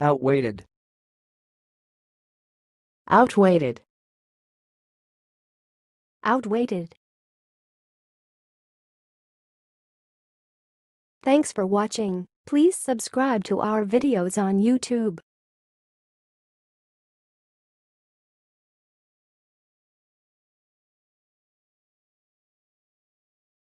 Outweighted. Outweighted. Outweighted. Thanks for watching. Please subscribe to our videos on YouTube.